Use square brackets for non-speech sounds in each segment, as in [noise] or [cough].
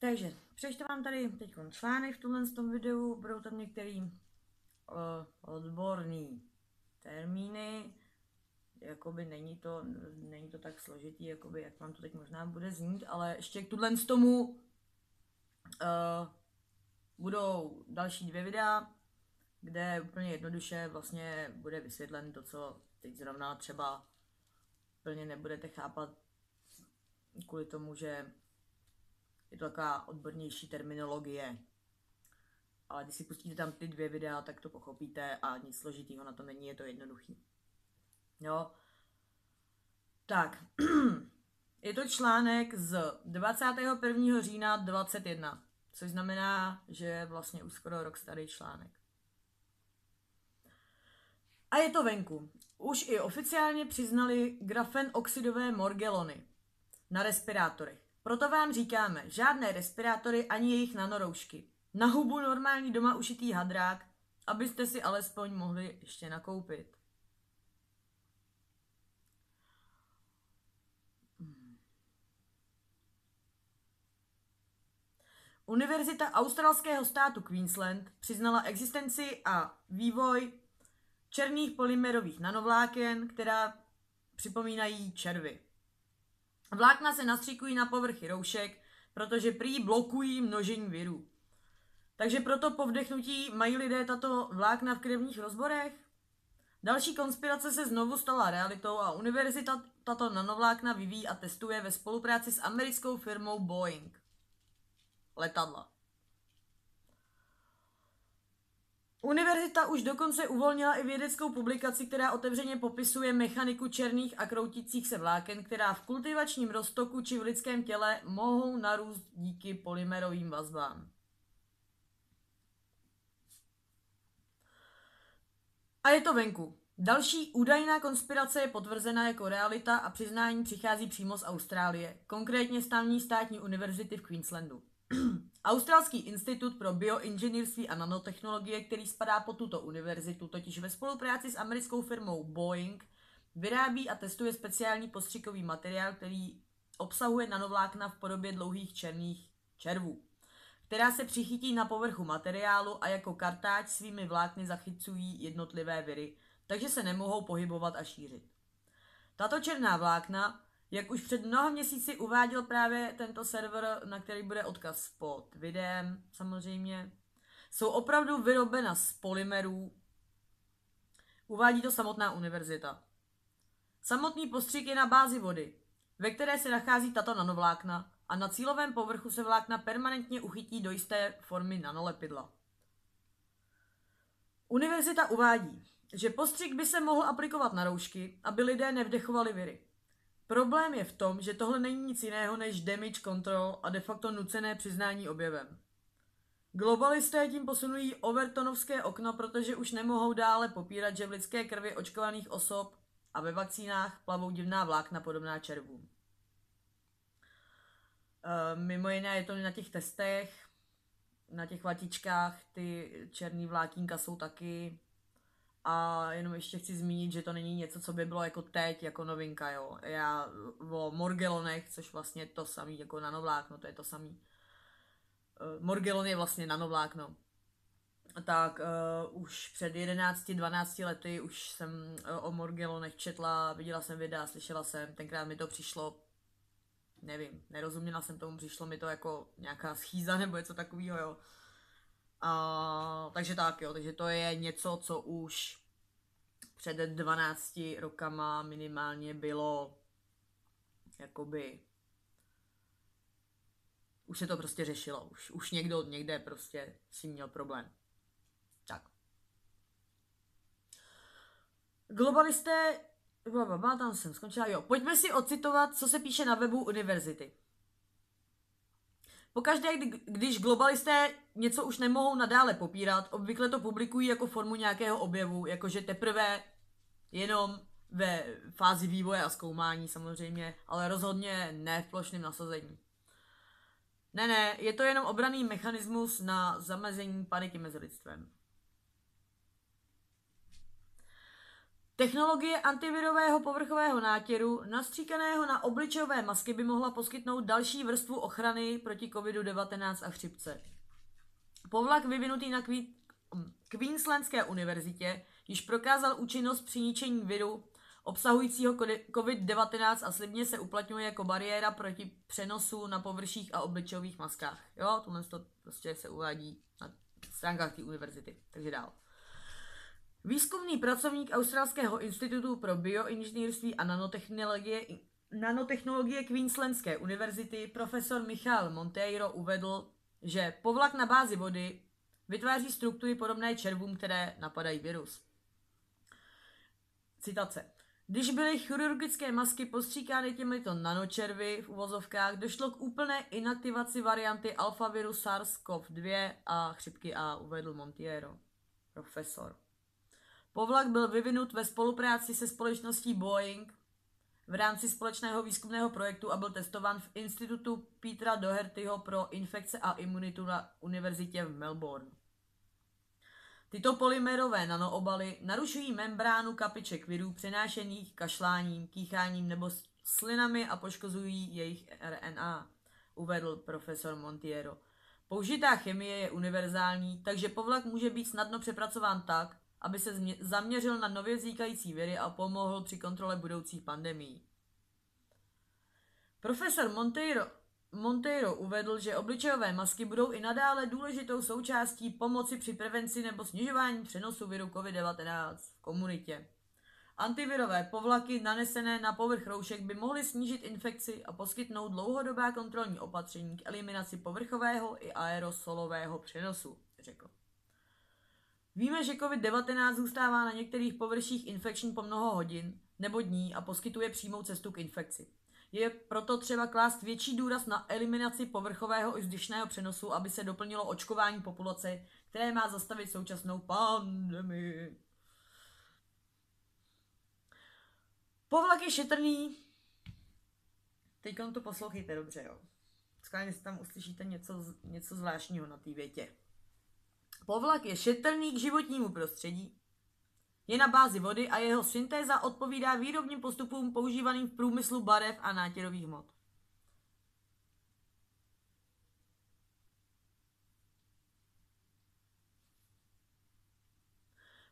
Takže, přečtu vám tady teď článek v tomhle tom videu, budou tam některý uh, odborný termíny, jakoby není to, není to tak složitý, jakoby, jak vám to teď možná bude znít, ale ještě k tuhle z tomu uh, budou další dvě videa, kde úplně jednoduše vlastně bude vysvětlen to, co teď zrovna třeba plně nebudete chápat kvůli tomu, že je to taková odbornější terminologie. Ale když si pustíte tam ty dvě videa, tak to pochopíte a nic složitýho na to není, je to jednoduchý. Jo. Tak. [clears throat] je to článek z 21. října 21, což znamená, že je vlastně už skoro rok starý článek. A je to venku. Už i oficiálně přiznali grafen oxidové morgelony na respirátorech. Proto vám říkáme, žádné respirátory ani jejich nanoroušky. Na hubu normální doma ušitý hadrák, abyste si alespoň mohli ještě nakoupit. Univerzita australského státu Queensland přiznala existenci a vývoj černých polymerových nanovláken, která připomínají červy. Vlákna se nastříkují na povrchy roušek, protože prý blokují množení virů. Takže proto po vdechnutí mají lidé tato vlákna v krevních rozborech? Další konspirace se znovu stala realitou a univerzita tato nanovlákna vyvíjí a testuje ve spolupráci s americkou firmou Boeing. Letadla. Univerzita už dokonce uvolnila i vědeckou publikaci, která otevřeně popisuje mechaniku černých a kroutících se vláken, která v kultivačním roztoku či v lidském těle mohou narůst díky polymerovým vazbám. A je to venku. Další údajná konspirace je potvrzena jako realita a přiznání přichází přímo z Austrálie, konkrétně z tamní státní univerzity v Queenslandu. [clears throat] Australský institut pro bioinženýrství a nanotechnologie, který spadá pod tuto univerzitu, totiž ve spolupráci s americkou firmou Boeing, vyrábí a testuje speciální postřikový materiál, který obsahuje nanovlákna v podobě dlouhých černých červů, která se přichytí na povrchu materiálu a jako kartáč svými vlákny zachycují jednotlivé viry, takže se nemohou pohybovat a šířit. Tato černá vlákna jak už před mnoha měsíci uváděl právě tento server, na který bude odkaz pod videem samozřejmě, jsou opravdu vyrobena z polymerů. Uvádí to samotná univerzita. Samotný postřik je na bázi vody, ve které se nachází tato nanovlákna a na cílovém povrchu se vlákna permanentně uchytí do jisté formy nanolepidla. Univerzita uvádí, že postřik by se mohl aplikovat na roušky, aby lidé nevdechovali viry. Problém je v tom, že tohle není nic jiného než damage control a de facto nucené přiznání objevem. Globalisté tím posunují overtonovské okno, protože už nemohou dále popírat, že v lidské krvi očkovaných osob a ve vakcínách plavou divná vlákna podobná červům. E, mimo jiné je to na těch testech, na těch vatičkách, ty černý vlákínka jsou taky a jenom ještě chci zmínit, že to není něco, co by bylo jako teď, jako novinka, jo. Já o Morgelonech, což vlastně to samý jako nanovlákno, to je to samý. Uh, Morgelon je vlastně nanovlákno. Tak uh, už před 11-12 lety už jsem uh, o Morgelonech četla, viděla jsem videa, slyšela jsem, tenkrát mi to přišlo, nevím, nerozuměla jsem tomu, přišlo mi to jako nějaká schýza nebo něco takového, jo. A, takže tak jo, takže to je něco, co už před 12 rokama minimálně bylo jakoby už se to prostě řešilo, už, už někdo někde prostě si měl problém. Tak. Globalisté, blablabla, tam jsem skončila, jo. Pojďme si ocitovat, co se píše na webu univerzity. Pokaždé, když globalisté něco už nemohou nadále popírat, obvykle to publikují jako formu nějakého objevu, jakože teprve jenom ve fázi vývoje a zkoumání samozřejmě, ale rozhodně ne v plošném nasazení. Ne, ne, je to jenom obraný mechanismus na zamezení paniky mezi lidstvem. Technologie antivirového povrchového nátěru nastříkaného na obličové masky by mohla poskytnout další vrstvu ochrany proti COVID-19 a chřipce. Povlak vyvinutý na Queenslandské univerzitě již prokázal účinnost při ničení viru obsahujícího COVID-19 a slibně se uplatňuje jako bariéra proti přenosu na površích a obličových maskách. Jo, tohle to prostě se uvádí na stránkách té univerzity. Takže dál. Výzkumný pracovník Australského institutu pro bioinženýrství a nanotechnologie, nanotechnologie Queenslandské univerzity profesor Michal Monteiro uvedl, že povlak na bázi vody vytváří struktury podobné červům, které napadají virus. Citace. Když byly chirurgické masky postříkány těmito nanočervy v uvozovkách, došlo k úplné inaktivaci varianty alfaviru SARS-CoV-2 a chřipky A, uvedl Montiero, profesor. Povlak byl vyvinut ve spolupráci se společností Boeing v rámci společného výzkumného projektu a byl testován v institutu Petra Dohertyho pro infekce a imunitu na univerzitě v Melbourne. Tyto polymerové nanoobaly narušují membránu kapiček virů přenášených kašláním, kýcháním nebo slinami a poškozují jejich RNA, uvedl profesor Montiero. Použitá chemie je univerzální, takže povlak může být snadno přepracován tak, aby se zaměřil na nově vznikající viry a pomohl při kontrole budoucích pandemí. Profesor Monteiro, Monteiro uvedl, že obličejové masky budou i nadále důležitou součástí pomoci při prevenci nebo snižování přenosu viru COVID-19 v komunitě. Antivirové povlaky nanesené na povrch roušek by mohly snížit infekci a poskytnout dlouhodobá kontrolní opatření k eliminaci povrchového i aerosolového přenosu, řekl. Víme, že COVID-19 zůstává na některých površích infekční po mnoho hodin nebo dní a poskytuje přímou cestu k infekci. Je proto třeba klást větší důraz na eliminaci povrchového i vzdušného přenosu, aby se doplnilo očkování populace, které má zastavit současnou pandemii. Povlak je šetrný. Teď to poslouchejte dobře, jo. Skláně si tam uslyšíte něco, něco zvláštního na té větě. Povlak je šetrný k životnímu prostředí, je na bázi vody a jeho syntéza odpovídá výrobním postupům používaným v průmyslu barev a nátěrových hmot.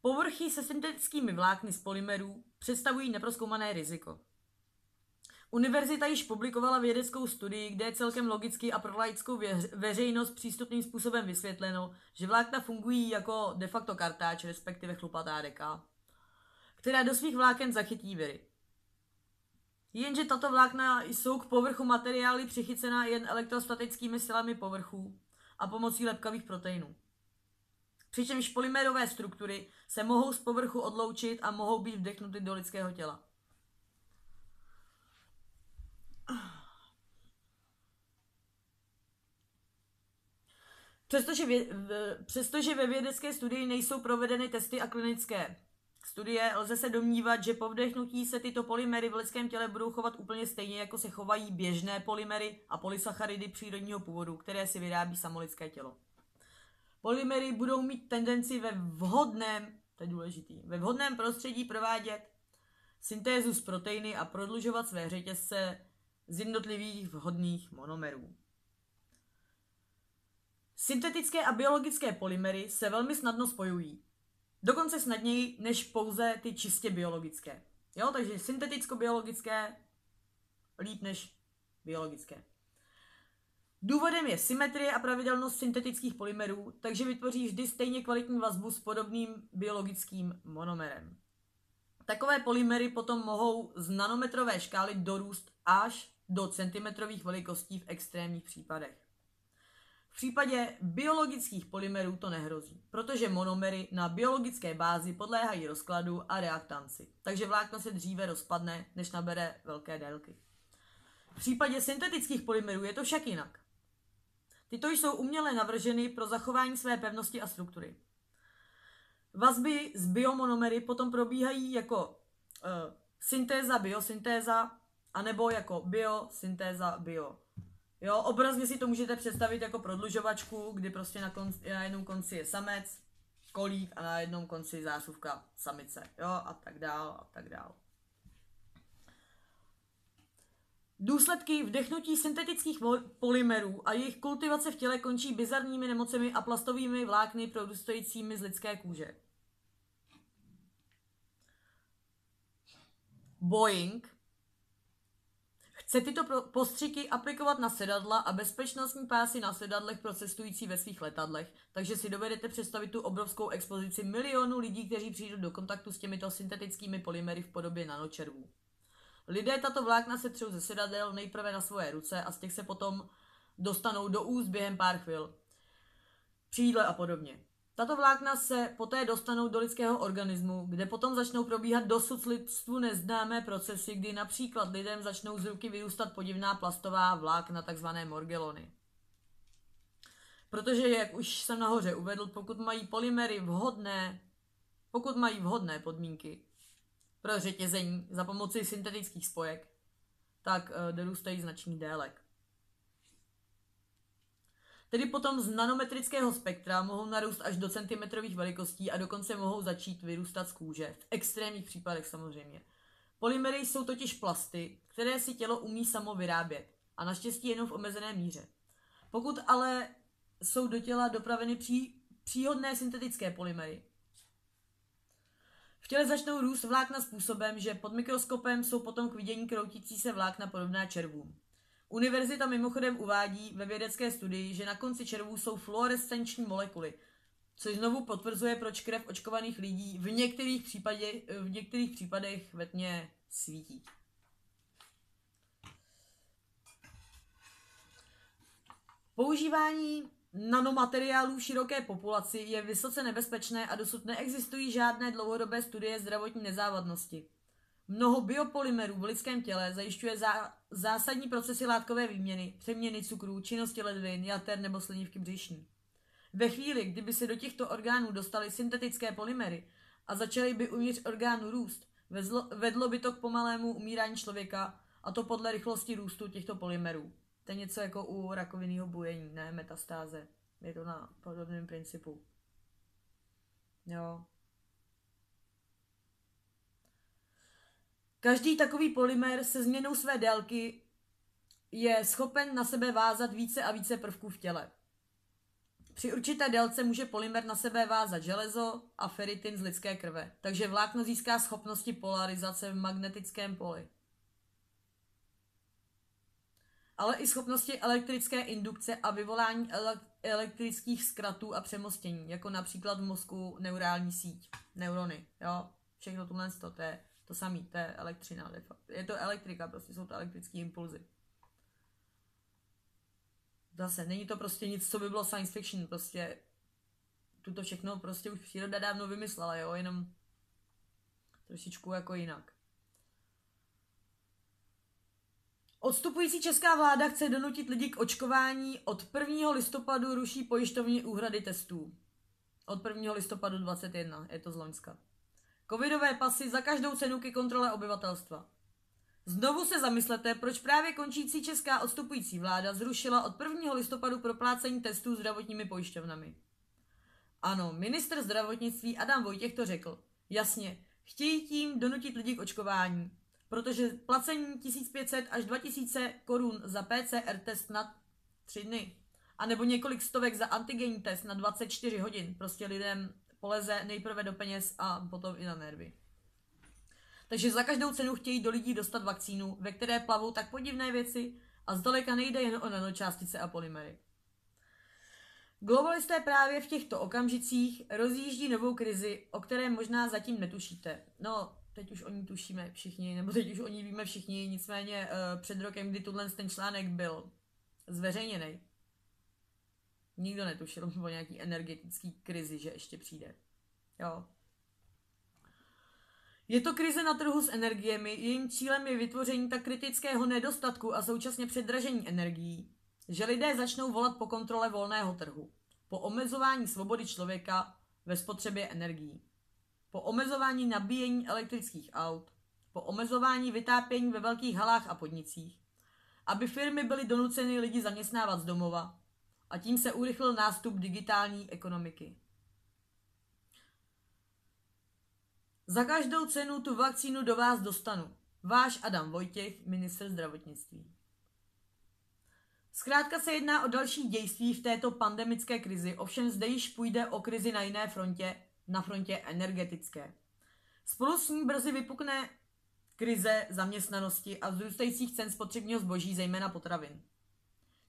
Povrchy se syntetickými vlákny z polymerů představují neproskoumané riziko. Univerzita již publikovala vědeckou studii, kde je celkem logicky a pro laickou veřejnost přístupným způsobem vysvětleno, že vlákna fungují jako de facto kartáč, respektive chlupatá deka, která do svých vláken zachytí viry. Jenže tato vlákna jsou k povrchu materiály přichycená jen elektrostatickými silami povrchu a pomocí lepkavých proteinů. Přičemž polymerové struktury se mohou z povrchu odloučit a mohou být vdechnuty do lidského těla. Přestože, vě, přestože ve vědecké studii nejsou provedeny testy a klinické studie, lze se domnívat, že po vdechnutí se tyto polymery v lidském těle budou chovat úplně stejně, jako se chovají běžné polymery a polysacharidy přírodního původu, které si vyrábí samo lidské tělo. Polymery budou mít tendenci ve vhodném, to je důležitý, ve vhodném prostředí provádět syntézu z proteiny a prodlužovat své řetězce z jednotlivých vhodných monomerů. Syntetické a biologické polymery se velmi snadno spojují. Dokonce snadněji než pouze ty čistě biologické. Jo, takže synteticko-biologické líp než biologické. Důvodem je symetrie a pravidelnost syntetických polymerů, takže vytvoří vždy stejně kvalitní vazbu s podobným biologickým monomerem. Takové polymery potom mohou z nanometrové škály dorůst až do centimetrových velikostí v extrémních případech. V případě biologických polymerů to nehrozí, protože monomery na biologické bázi podléhají rozkladu a reaktanci, takže vlákno se dříve rozpadne, než nabere velké délky. V případě syntetických polymerů je to však jinak. Tyto jsou uměle navrženy pro zachování své pevnosti a struktury. Vazby z biomonomery potom probíhají jako uh, syntéza, biosyntéza, anebo jako biosyntéza, bio. Jo, obrazně si to můžete představit jako prodlužovačku, kdy prostě na, konci, na jednom konci je samec kolík a na jednom konci zásuvka samice, jo, a tak dál, a tak dál. Důsledky vdechnutí syntetických polymerů a jejich kultivace v těle končí bizarními nemocemi a plastovými vlákny produstujícími z lidské kůže. Boeing chce tyto postřiky aplikovat na sedadla a bezpečnostní pásy na sedadlech pro cestující ve svých letadlech, takže si dovedete představit tu obrovskou expozici milionů lidí, kteří přijdou do kontaktu s těmito syntetickými polymery v podobě nanočervů. Lidé tato vlákna se třou ze sedadel nejprve na svoje ruce a z těch se potom dostanou do úst během pár chvil. Přídle a podobně. Tato vlákna se poté dostanou do lidského organismu, kde potom začnou probíhat dosud lidstvu neznámé procesy, kdy například lidem začnou z ruky vyrůstat podivná plastová vlákna, takzvané morgelony. Protože, jak už jsem nahoře uvedl, pokud mají polymery vhodné, pokud mají vhodné podmínky pro řetězení za pomoci syntetických spojek, tak uh, dorůstají značný délek. Tedy potom z nanometrického spektra mohou narůst až do centimetrových velikostí a dokonce mohou začít vyrůstat z kůže. V extrémních případech samozřejmě. Polymery jsou totiž plasty, které si tělo umí samo vyrábět. A naštěstí jenom v omezené míře. Pokud ale jsou do těla dopraveny pří, příhodné syntetické polymery, v těle začnou růst vlákna způsobem, že pod mikroskopem jsou potom k vidění kroutící se vlákna podobná červům. Univerzita mimochodem uvádí ve vědecké studii, že na konci červů jsou fluorescenční molekuly, což znovu potvrzuje, proč krev očkovaných lidí v některých, případě, v některých případech ve tmě svítí. Používání nanomateriálů v široké populaci je vysoce nebezpečné a dosud neexistují žádné dlouhodobé studie zdravotní nezávadnosti. Mnoho biopolymerů v lidském těle zajišťuje zá, zásadní procesy látkové výměny, přeměny cukrů, činnosti ledvin, jater nebo slinivky břišní. Ve chvíli, kdyby se do těchto orgánů dostaly syntetické polymery a začaly by uvnitř orgánu růst, vezlo, vedlo by to k pomalému umírání člověka, a to podle rychlosti růstu těchto polymerů. To je něco jako u rakovinného bujení, ne metastáze. Je to na podobném principu. Jo. Každý takový polymer se změnou své délky je schopen na sebe vázat více a více prvků v těle. Při určité délce může polymer na sebe vázat železo a feritin z lidské krve, takže vlákno získá schopnosti polarizace v magnetickém poli. Ale i schopnosti elektrické indukce a vyvolání ele- elektrických zkratů a přemostění, jako například v mozku neurální síť, neurony, jo, všechno tohle to je to samý, to je elektřina. Je to elektrika, prostě jsou to elektrické impulzy. Zase, není to prostě nic, co by bylo science fiction, prostě tuto všechno prostě už příroda dávno vymyslela, jo, jenom trošičku jako jinak. Odstupující česká vláda chce donutit lidi k očkování. Od 1. listopadu ruší pojišťovní úhrady testů. Od 1. listopadu 21, je to z Loňska. Covidové pasy za každou cenu ke kontrole obyvatelstva. Znovu se zamyslete, proč právě končící česká odstupující vláda zrušila od 1. listopadu proplácení testů zdravotními pojišťovnami. Ano, minister zdravotnictví Adam Vojtěch to řekl. Jasně, chtějí tím donutit lidi k očkování, protože placení 1500 až 2000 korun za PCR test na 3 dny, anebo několik stovek za antigenní test na 24 hodin, prostě lidem poleze nejprve do peněz a potom i na nervy. Takže za každou cenu chtějí do lidí dostat vakcínu, ve které plavou tak podivné věci a zdaleka nejde jen o nanočástice a polymery. Globalisté právě v těchto okamžicích rozjíždí novou krizi, o které možná zatím netušíte. No, teď už o ní tušíme všichni, nebo teď už o ní víme všichni, nicméně uh, před rokem, kdy tuhle ten článek byl zveřejněný, Nikdo netušil o nějaký energetický krizi, že ještě přijde. Jo. Je to krize na trhu s energiemi, jejím cílem je vytvoření tak kritického nedostatku a současně předražení energií, že lidé začnou volat po kontrole volného trhu, po omezování svobody člověka ve spotřebě energií, po omezování nabíjení elektrických aut, po omezování vytápění ve velkých halách a podnicích, aby firmy byly donuceny lidi zaměstnávat z domova, a tím se urychlil nástup digitální ekonomiky. Za každou cenu tu vakcínu do vás dostanu. Váš Adam Vojtěch, minister zdravotnictví. Zkrátka se jedná o další dějství v této pandemické krizi, ovšem zde již půjde o krizi na jiné frontě, na frontě energetické. Spolu s ní brzy vypukne krize zaměstnanosti a vzrůstajících cen spotřebního zboží, zejména potravin.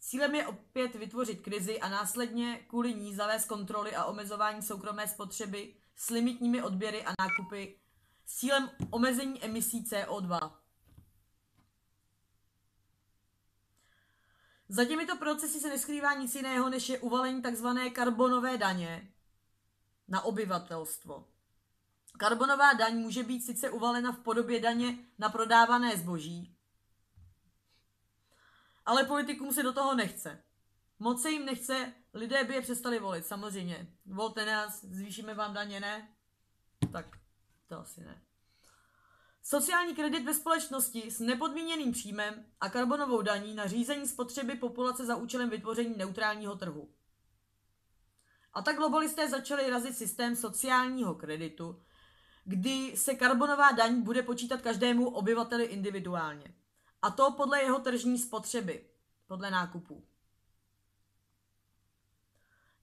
Cílem je opět vytvořit krizi a následně kvůli ní zavést kontroly a omezování soukromé spotřeby s limitními odběry a nákupy s cílem omezení emisí CO2. Za těmito procesy se neskrývá nic jiného, než je uvalení tzv. karbonové daně na obyvatelstvo. Karbonová daň může být sice uvalena v podobě daně na prodávané zboží, ale politikům se do toho nechce. Moc se jim nechce, lidé by je přestali volit, samozřejmě. Volte nás, zvýšíme vám daně, ne? Tak, to asi ne. Sociální kredit ve společnosti s nepodmíněným příjmem a karbonovou daní na řízení spotřeby populace za účelem vytvoření neutrálního trhu. A tak globalisté začali razit systém sociálního kreditu, kdy se karbonová daň bude počítat každému obyvateli individuálně. A to podle jeho tržní spotřeby, podle nákupů.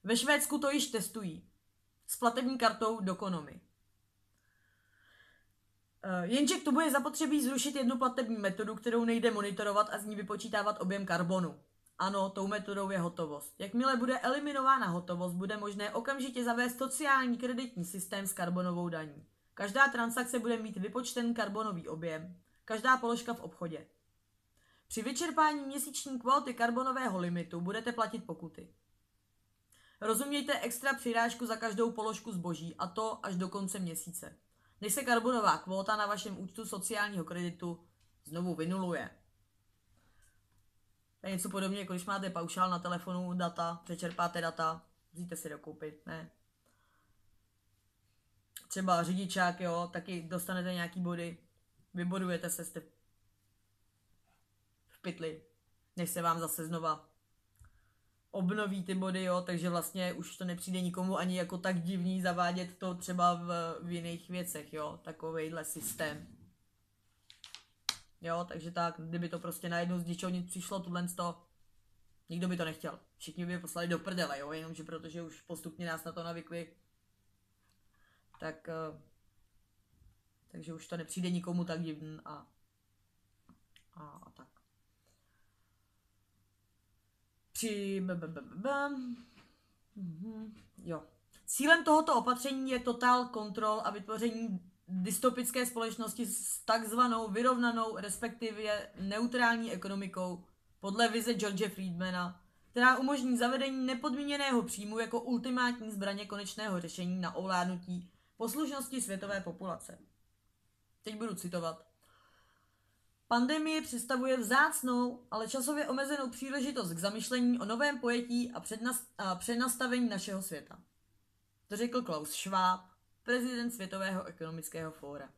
Ve Švédsku to již testují. S platební kartou do Konomy. Eh, jenže k tomu je zapotřebí zrušit jednu platební metodu, kterou nejde monitorovat a z ní vypočítávat objem karbonu. Ano, tou metodou je hotovost. Jakmile bude eliminována hotovost, bude možné okamžitě zavést sociální kreditní systém s karbonovou daní. Každá transakce bude mít vypočten karbonový objem, každá položka v obchodě. Při vyčerpání měsíční kvóty karbonového limitu budete platit pokuty. Rozumějte extra přirážku za každou položku zboží a to až do konce měsíce. Než se karbonová kvóta na vašem účtu sociálního kreditu znovu vynuluje. To je něco podobně, jako když máte paušál na telefonu, data, přečerpáte data, musíte si dokoupit, ne? Třeba řidičák, jo, taky dostanete nějaký body, vybodujete se, jste pytli, než se vám zase znova obnoví ty body, jo, takže vlastně už to nepřijde nikomu ani jako tak divný zavádět to třeba v, v jiných věcech, jo, takovejhle systém. Jo, takže tak, kdyby to prostě najednou z ničeho nic přišlo, tuhle to, nikdo by to nechtěl. Všichni by je poslali do prdele, jo, jenomže protože už postupně nás na to navykli, tak, eh, takže už to nepřijde nikomu tak divný a, a, a tak. Při... Mhm, jo. Cílem tohoto opatření je total kontrol a vytvoření dystopické společnosti s takzvanou vyrovnanou, respektive neutrální ekonomikou podle vize George Friedmana, která umožní zavedení nepodmíněného příjmu jako ultimátní zbraně konečného řešení na ovládnutí poslušnosti světové populace. Teď budu citovat. Pandemie představuje vzácnou, ale časově omezenou příležitost k zamyšlení o novém pojetí a, a přenastavení našeho světa. To řekl Klaus Schwab, prezident Světového ekonomického fóra.